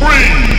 Three,